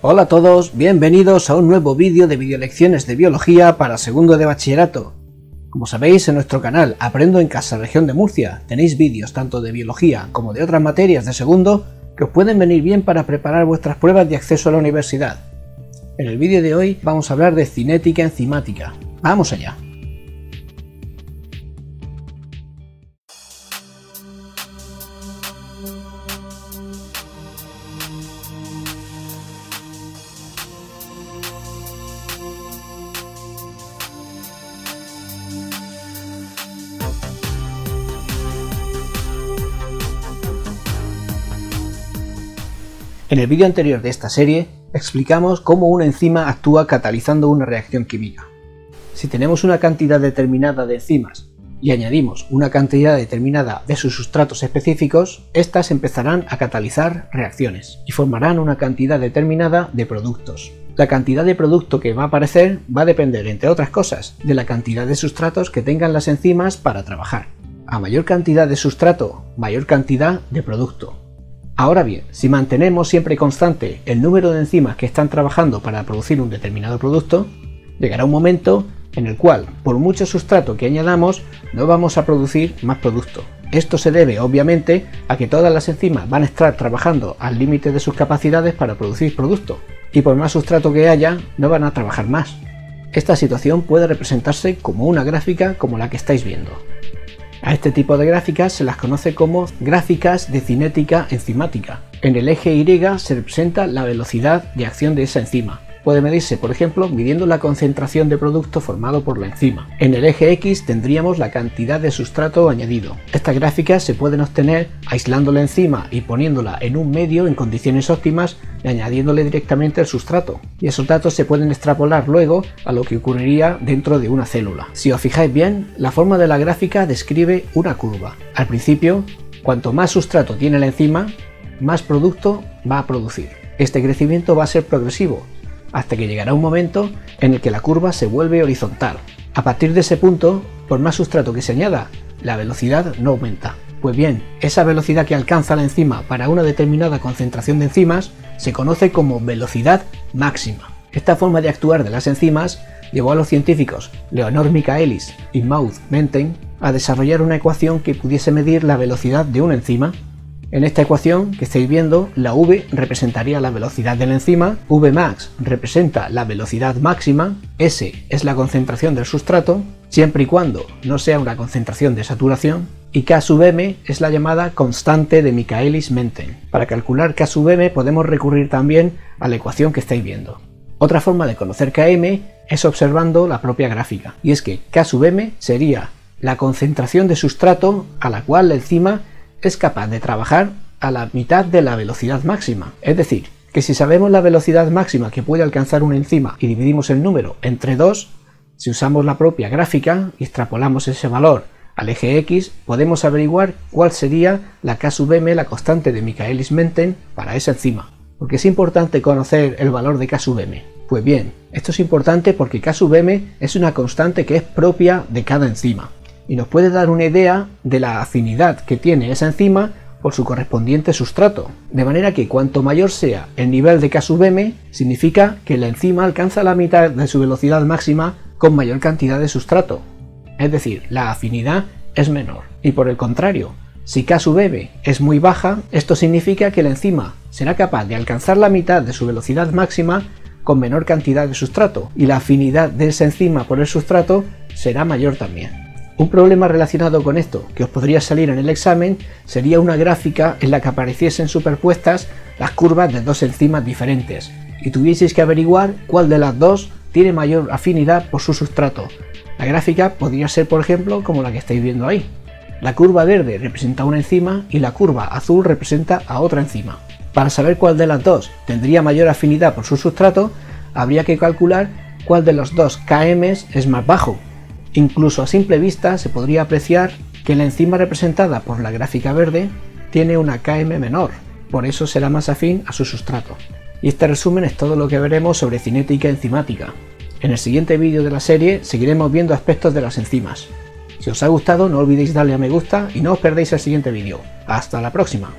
Hola a todos, bienvenidos a un nuevo vídeo de videolecciones de biología para segundo de bachillerato. Como sabéis, en nuestro canal Aprendo en Casa Región de Murcia tenéis vídeos tanto de biología como de otras materias de segundo que os pueden venir bien para preparar vuestras pruebas de acceso a la universidad. En el vídeo de hoy vamos a hablar de cinética enzimática. ¡Vamos allá! En el vídeo anterior de esta serie explicamos cómo una enzima actúa catalizando una reacción química. Si tenemos una cantidad determinada de enzimas y añadimos una cantidad determinada de sus sustratos específicos, éstas empezarán a catalizar reacciones y formarán una cantidad determinada de productos. La cantidad de producto que va a aparecer va a depender, entre otras cosas, de la cantidad de sustratos que tengan las enzimas para trabajar. A mayor cantidad de sustrato, mayor cantidad de producto. Ahora bien, si mantenemos siempre constante el número de enzimas que están trabajando para producir un determinado producto, llegará un momento en el cual, por mucho sustrato que añadamos, no vamos a producir más producto. Esto se debe, obviamente, a que todas las enzimas van a estar trabajando al límite de sus capacidades para producir producto, y por más sustrato que haya, no van a trabajar más. Esta situación puede representarse como una gráfica como la que estáis viendo. A este tipo de gráficas se las conoce como gráficas de cinética enzimática. En el eje Y se representa la velocidad de acción de esa enzima, puede medirse, por ejemplo, midiendo la concentración de producto formado por la enzima. En el eje X tendríamos la cantidad de sustrato añadido. Estas gráficas se pueden obtener aislando la enzima y poniéndola en un medio en condiciones óptimas y añadiéndole directamente el sustrato. Y esos datos se pueden extrapolar luego a lo que ocurriría dentro de una célula. Si os fijáis bien, la forma de la gráfica describe una curva. Al principio, cuanto más sustrato tiene la enzima, más producto va a producir. Este crecimiento va a ser progresivo, hasta que llegará un momento en el que la curva se vuelve horizontal. A partir de ese punto, por más sustrato que se añada, la velocidad no aumenta. Pues bien, esa velocidad que alcanza la enzima para una determinada concentración de enzimas se conoce como velocidad máxima. Esta forma de actuar de las enzimas llevó a los científicos Leonor Michaelis y Maud Menten a desarrollar una ecuación que pudiese medir la velocidad de una enzima en esta ecuación que estáis viendo, la v representaría la velocidad de la enzima, Vmax representa la velocidad máxima, S es la concentración del sustrato, siempre y cuando no sea una concentración de saturación, y K sub m es la llamada constante de Michaelis-Menten. Para calcular K sub m podemos recurrir también a la ecuación que estáis viendo. Otra forma de conocer Km es observando la propia gráfica, y es que K sub m sería la concentración de sustrato a la cual la enzima es capaz de trabajar a la mitad de la velocidad máxima. Es decir, que si sabemos la velocidad máxima que puede alcanzar una enzima y dividimos el número entre 2, si usamos la propia gráfica y extrapolamos ese valor al eje X, podemos averiguar cuál sería la K sub m, la constante de Michaelis-Menten, para esa enzima. Porque es importante conocer el valor de K sub m. Pues bien, esto es importante porque K sub m es una constante que es propia de cada enzima y nos puede dar una idea de la afinidad que tiene esa enzima por su correspondiente sustrato. De manera que cuanto mayor sea el nivel de K sub m, significa que la enzima alcanza la mitad de su velocidad máxima con mayor cantidad de sustrato. Es decir, la afinidad es menor. Y por el contrario, si K sub m es muy baja, esto significa que la enzima será capaz de alcanzar la mitad de su velocidad máxima con menor cantidad de sustrato, y la afinidad de esa enzima por el sustrato será mayor también. Un problema relacionado con esto que os podría salir en el examen sería una gráfica en la que apareciesen superpuestas las curvas de dos enzimas diferentes y tuvieseis que averiguar cuál de las dos tiene mayor afinidad por su sustrato. La gráfica podría ser por ejemplo como la que estáis viendo ahí. La curva verde representa una enzima y la curva azul representa a otra enzima. Para saber cuál de las dos tendría mayor afinidad por su sustrato, habría que calcular cuál de los dos KMs es más bajo, Incluso a simple vista se podría apreciar que la enzima representada por la gráfica verde tiene una Km menor, por eso será más afín a su sustrato. Y este resumen es todo lo que veremos sobre cinética enzimática. En el siguiente vídeo de la serie seguiremos viendo aspectos de las enzimas. Si os ha gustado no olvidéis darle a me gusta y no os perdéis el siguiente vídeo. ¡Hasta la próxima!